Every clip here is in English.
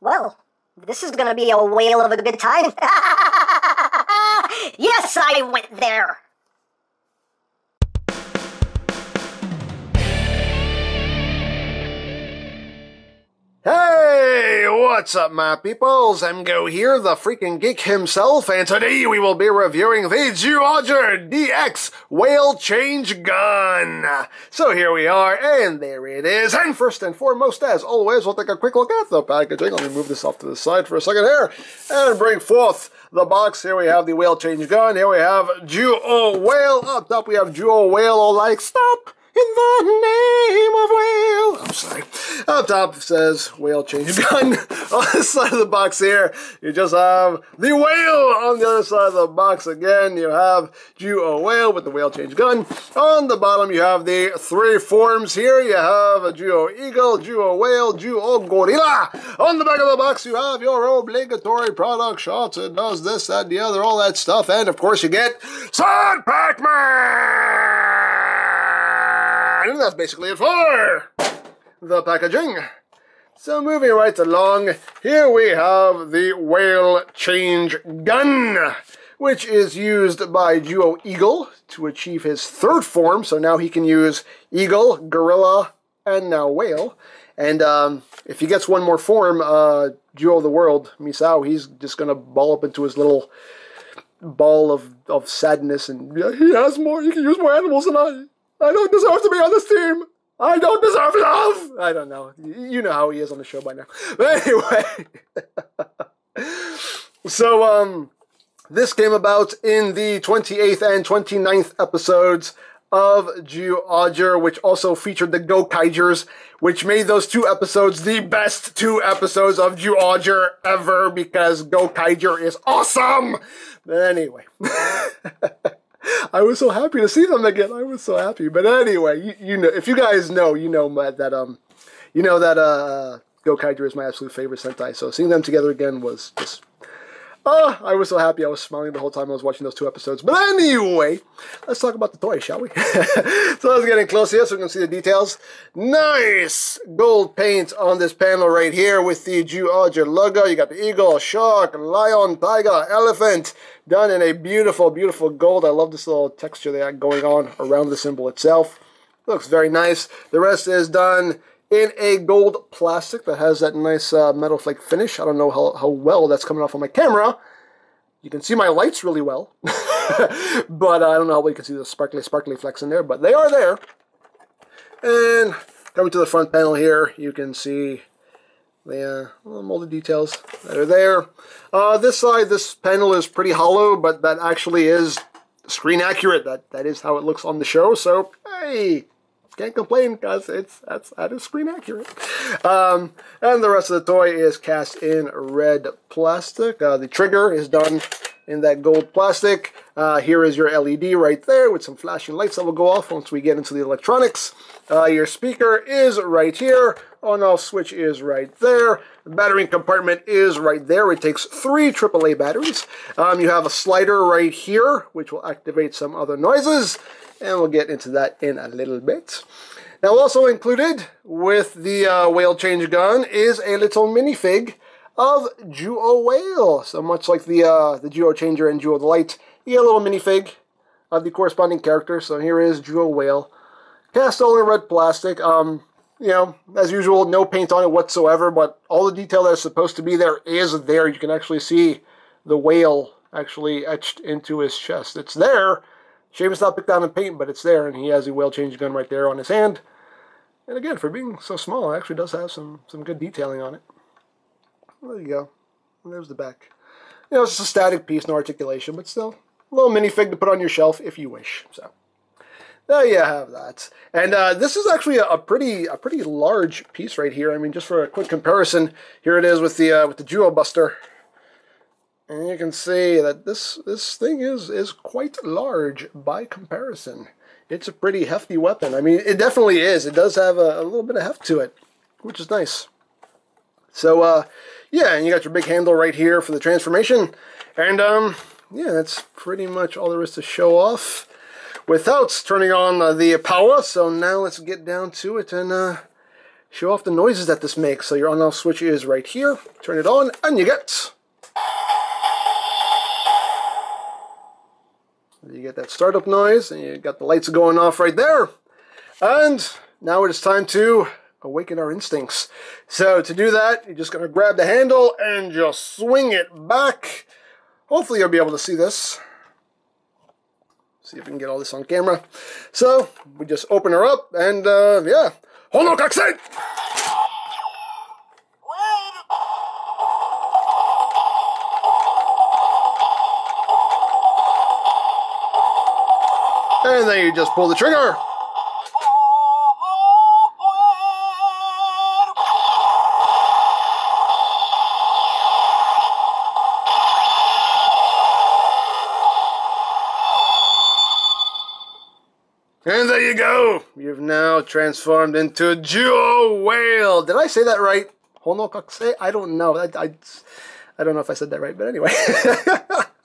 Well, this is gonna be a whale of a good time. yes, I went there. Hey, what's up, my peoples? EmGo here, the freaking geek himself, and today we will be reviewing the Zyuohger DX Whale Change Gun. So here we are, and there it is. And first and foremost, as always, we'll take a quick look at the packaging. Let me move this off to the side for a second here, and bring forth the box. Here we have the Whale Change Gun. Here we have Zyuoh Whale. Up top we have Zyuoh Whale, all like, stop! In the name of whale. I'm sorry. Up top says whale change gun. on the side of the box here, you just have the whale. On the other side of the box again, you have Zyuoh whale with the whale change gun. On the bottom, you have the three forms here. You have a Zyuoh eagle, Zyuoh whale, Zyuoh gorilla. On the back of the box, you have your obligatory product shots. It does this, that, the other, all that stuff. And of course, you get Sun Pac-Man! And that's basically it for the packaging. So moving right along, here we have the Whale Change Gun, which is used by Zyuoh Eagle to achieve his third form. So now he can use Eagle, Gorilla, and now Whale. And um, if he gets one more form, uh, Zyuoh of the World, Misao, he's just going to ball up into his little ball of, of sadness. And he has more, he can use more animals than I. I don't deserve to be on this team. I don't deserve love. I don't know. You know how he is on the show by now. But anyway. so, um, this came about in the 28th and 29th episodes of Zyuohger, which also featured the Gokaigers, which made those two episodes the best two episodes of Zyuohger ever because Gokaiger is awesome. But anyway. I was so happy to see them again. I was so happy. But anyway, you, you know, if you guys know, you know that, um, you know that uh, Gokaiger is my absolute favorite Sentai. So seeing them together again was just Oh, I was so happy. I was smiling the whole time I was watching those two episodes. But anyway, let's talk about the toy, shall we? so let's get in close here so we can see the details. Nice gold paint on this panel right here with the Zyuohger logo. You got the eagle, shark, lion, tiger, elephant, done in a beautiful, beautiful gold. I love this little texture they got going on around the symbol itself. Looks very nice. The rest is done in a gold plastic that has that nice uh, metal flake finish. I don't know how, how well that's coming off on my camera. You can see my lights really well, but uh, I don't know how well you can see the sparkly, sparkly flecks in there, but they are there. And coming to the front panel here, you can see the uh, molded details that are there. Uh, this side, this panel is pretty hollow, but that actually is screen accurate. That That is how it looks on the show, so hey, can't complain because it's that's that is screen accurate. Um, and the rest of the toy is cast in red plastic. Uh, the trigger is done in that gold plastic. Uh, here is your LED right there with some flashing lights that will go off once we get into the electronics. Uh, your speaker is right here. On-off switch is right there. The battery compartment is right there. It takes three AAA batteries. Um, you have a slider right here, which will activate some other noises and we'll get into that in a little bit. Now, also included with the uh, whale change gun is a little minifig of Zyuoh Whale. So much like the uh, the Zyuoh Changer and Zyuoh the Light, you get a little minifig of the corresponding character. So here is Zyuoh Whale, cast all in red plastic. Um, you know, as usual, no paint on it whatsoever, but all the detail that's supposed to be there is there. You can actually see the whale actually etched into his chest. It's there, Shame it's not picked out in paint, but it's there, and he has a whale change gun right there on his hand. And again, for being so small, it actually does have some, some good detailing on it. There you go. There's the back. You know, it's just a static piece, no articulation, but still, a little minifig to put on your shelf if you wish. So there you have that. And uh, this is actually a, a, pretty a pretty large piece right here. I mean, just for a quick comparison, here it is with the uh, with the Zyuoh Buster and you can see that this, this thing is, is quite large by comparison. It's a pretty hefty weapon. I mean, it definitely is. It does have a, a little bit of heft to it, which is nice. So, uh, yeah, and you got your big handle right here for the transformation. And, um, yeah, that's pretty much all there is to show off without turning on uh, the power. So now let's get down to it and uh, show off the noises that this makes. So your on-off switch is right here. Turn it on, and you get... You get that startup noise, and you got the lights going off right there. And now it is time to awaken our instincts. So to do that, you're just going to grab the handle and just swing it back. Hopefully you'll be able to see this. See if we can get all this on camera. So we just open her up and uh, yeah. Hono kaksen! And then you just pull the trigger. And there you go. You've now transformed into a Zyuoh Whale. Did I say that right? Honokakse? I don't know. I, I, I don't know if I said that right, but anyway.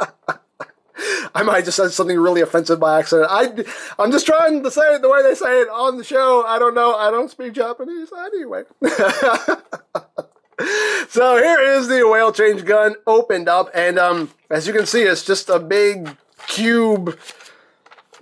I might just said something really offensive by accident. I, I'm just trying to say it the way they say it on the show. I don't know. I don't speak Japanese anyway. so here is the whale change gun opened up, and um, as you can see, it's just a big cube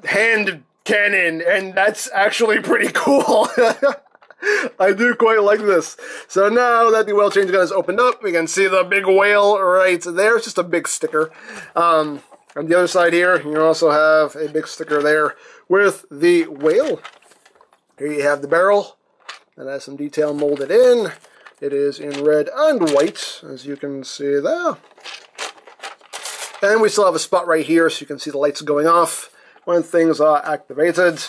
hand cannon, and that's actually pretty cool. I do quite like this. So now that the whale change gun is opened up, we can see the big whale right there. It's just a big sticker. Um, on the other side here, you also have a big sticker there with the whale. Here you have the barrel. That has some detail molded in. It is in red and white, as you can see there. And we still have a spot right here, so you can see the lights going off when things are activated.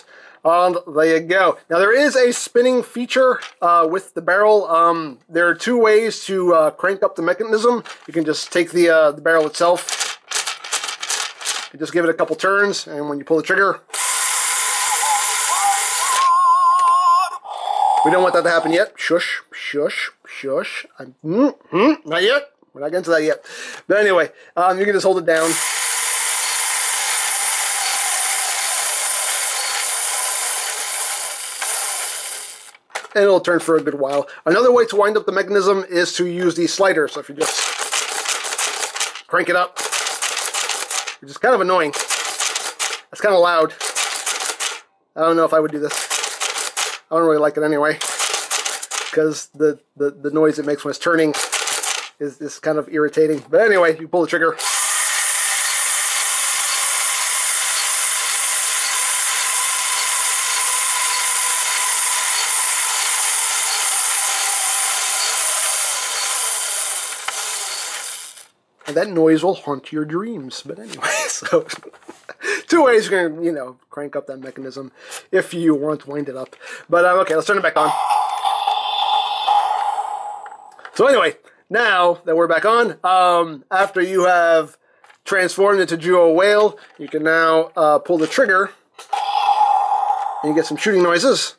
And there you go. Now there is a spinning feature uh, with the barrel. Um, there are two ways to uh, crank up the mechanism. You can just take the, uh, the barrel itself, you just give it a couple turns, and when you pull the trigger, we don't want that to happen yet. Shush, shush, shush. I'm, mm, mm, not yet. We're not getting to that yet. But anyway, um, you can just hold it down. and it'll turn for a good while. Another way to wind up the mechanism is to use the slider. So if you just crank it up, which is kind of annoying. It's kind of loud. I don't know if I would do this. I don't really like it anyway. Because the, the, the noise it makes when it's turning is, is kind of irritating. But anyway, you pull the trigger. And that noise will haunt your dreams. But anyway, so two ways you can, you know, crank up that mechanism if you want to wind it up. But um, okay, let's turn it back on. So anyway, now that we're back on, um, after you have transformed into Zyuoh Whale, you can now uh, pull the trigger and you get some shooting noises.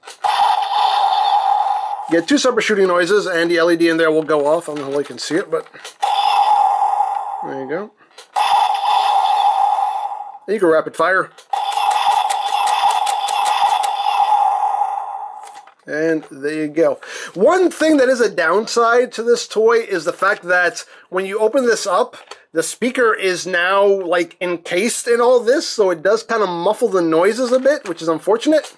You get two separate shooting noises, and the LED in there will go off. I don't know how you can see it, but there you go. you can rapid fire. And there you go. One thing that is a downside to this toy is the fact that when you open this up, the speaker is now like encased in all this, so it does kind of muffle the noises a bit, which is unfortunate.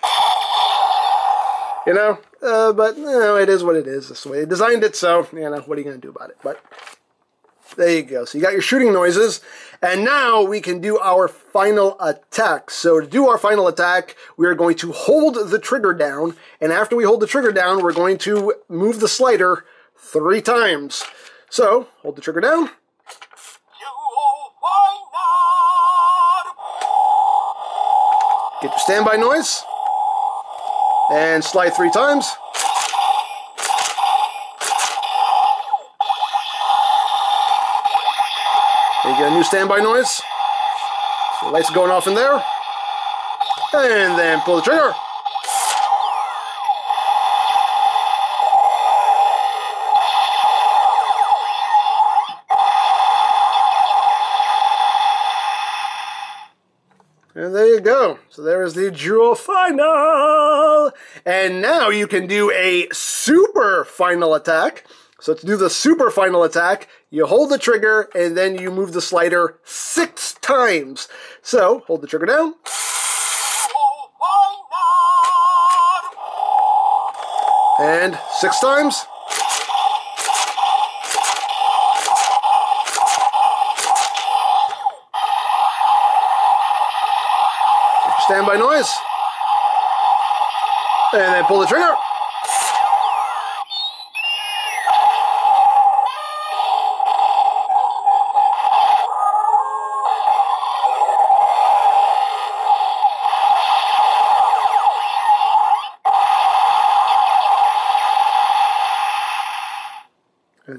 You know, uh, but you know, it is what it is. This way they designed it, so you know what are you going to do about it? But there you go. So you got your shooting noises. And now we can do our final attack. So to do our final attack, we are going to hold the trigger down. And after we hold the trigger down, we're going to move the slider three times. So hold the trigger down. Get your standby noise. And slide three times. You get a new standby noise. So lights are going off in there. And then pull the trigger. And there you go. So there is the dual final. And now you can do a super final attack. So to do the super final attack, you hold the trigger and then you move the slider six times. So hold the trigger down. And six times. Standby noise. And then pull the trigger.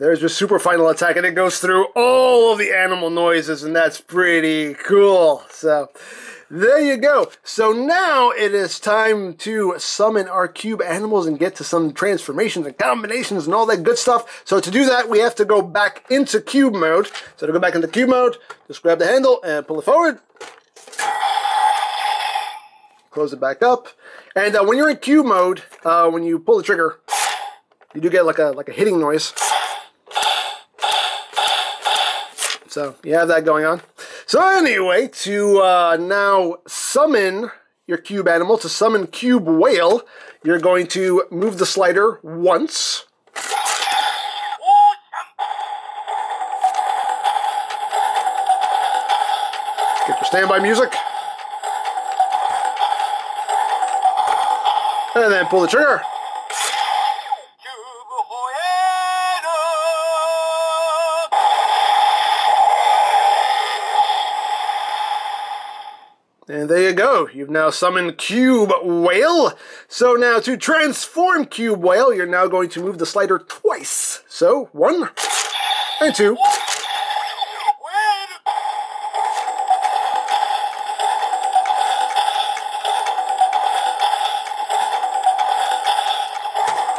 There's your super final attack, and it goes through all of the animal noises, and that's pretty cool. So, there you go. So now it is time to summon our cube animals and get to some transformations and combinations and all that good stuff. So to do that, we have to go back into cube mode. So to go back into cube mode, just grab the handle and pull it forward. Close it back up. And uh, when you're in cube mode, uh, when you pull the trigger, you do get like a like a hitting noise. So you have that going on. So anyway, to uh, now summon your cube animal, to summon cube whale, you're going to move the slider once. Get your standby music. And then pull the trigger. And there you go. You've now summoned Cube Whale. So now to transform Cube Whale, you're now going to move the slider twice. So one and two.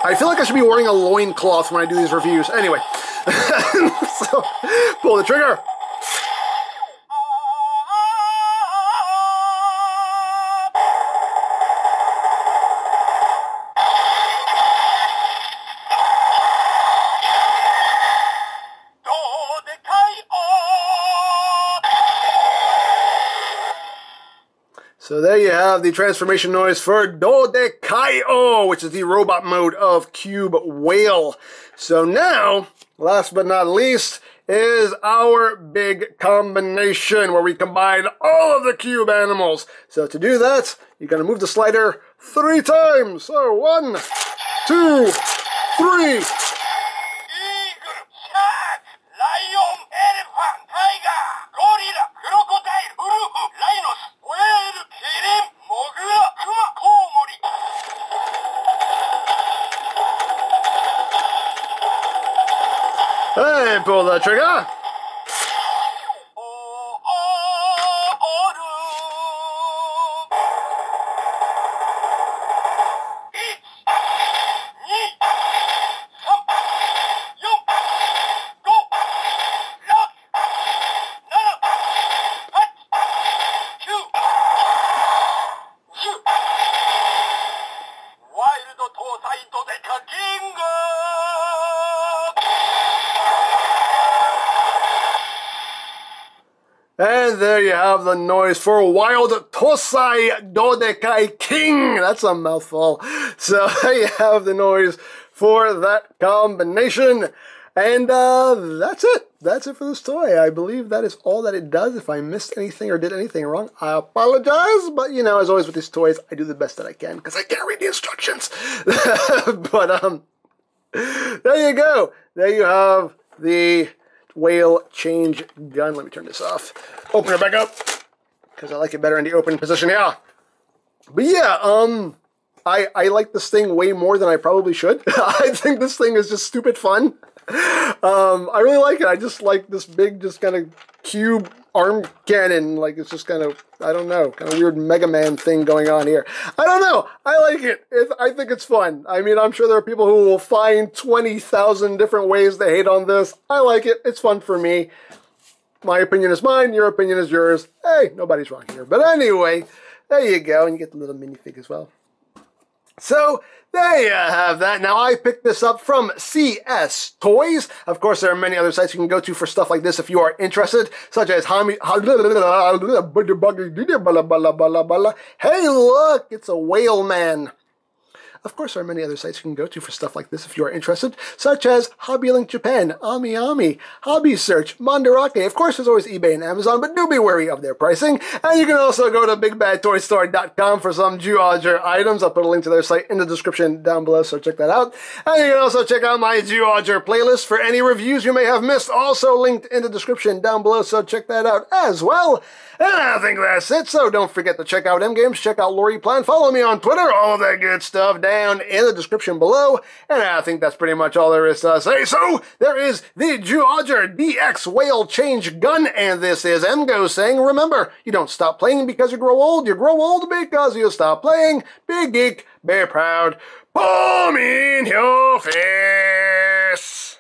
I feel like I should be wearing a loincloth when I do these reviews. Anyway, so pull the trigger. So there you have the transformation noise for Dodekaio, which is the robot mode of Cube Whale. So now, last but not least, is our big combination where we combine all of the cube animals. So to do that, you're going to move the slider three times. So one, two, three. Pull the trigger. There you have the noise for Wild Tosai Dodekai King. That's a mouthful. So there you have the noise for that combination. And uh, that's it. That's it for this toy. I believe that is all that it does. If I missed anything or did anything wrong, I apologize. But you know, as always with these toys, I do the best that I can because I can't read the instructions. but um, there you go. There you have the whale change gun. Let me turn this off. Open it back up because I like it better in the open position. Yeah. But yeah, um, I I like this thing way more than I probably should. I think this thing is just stupid fun. Um, I really like it. I just like this big, just kind of cube arm cannon. Like it's just kind of, I don't know, kind of weird Mega Man thing going on here. I don't know. I like it. I think it's fun. I mean, I'm sure there are people who will find 20,000 different ways to hate on this. I like it. It's fun for me. My opinion is mine. Your opinion is yours. Hey, nobody's wrong here. But anyway, There you go, and you get the little minifig as well. So there you have that. Now I picked this up from CS Toys. Of course, there are many other sites you can go to for stuff like this if you are interested, such as Hami. Hey, look, it's a whale man. Of course, there are many other sites you can go to for stuff like this if you are interested, such as Hobbylink Japan, Ami Ami, Hobby Search, Mandarake. Of course, there's always eBay and Amazon, but do be wary of their pricing. And you can also go to BigBadToyStore.com for some Zyuohger items. I'll put a link to their site in the description down below, so check that out. And you can also check out my Zyuohger playlist for any reviews you may have missed, also linked in the description down below, so check that out as well. And I think that's it, so don't forget to check out EmGames, check out LoriPlan, follow me on Twitter, all of that good stuff down in the description below. And I think that's pretty much all there is to say. So there is the Zyuohger DX Whale Change Gun, and this is EmGo saying, remember, you don't stop playing because you grow old, you grow old because you stop playing. Big geek, be proud, palm in your face.